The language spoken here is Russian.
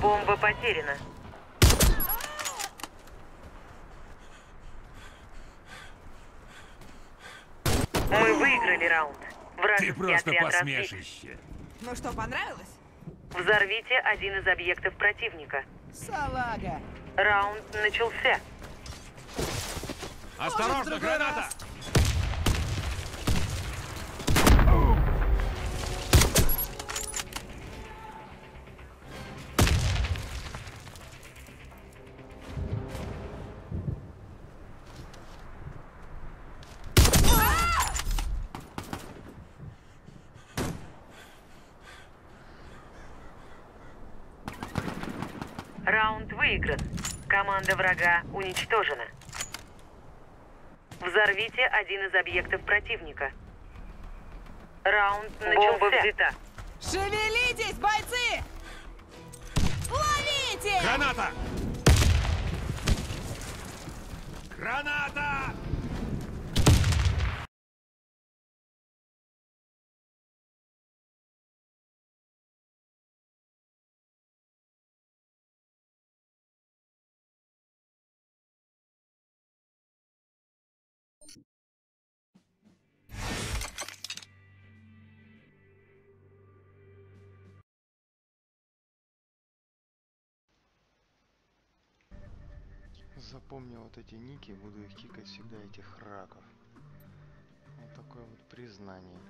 Бомба потеряна. Мы выиграли раунд. Ты Вражеский просто отряд разбит. посмешище. Ну что, понравилось? Взорвите один из объектов противника. Салага. Раунд начался. Осторожно, другой граната! Раунд выигран. Команда врага уничтожена. Взорвите один из объектов противника. Раунд начался. Бомба взята. Шевелитесь, бойцы! Ловите! Граната! Граната! Запомню вот эти ники, буду их кикать всегда, этих раков. Вот такое вот признание.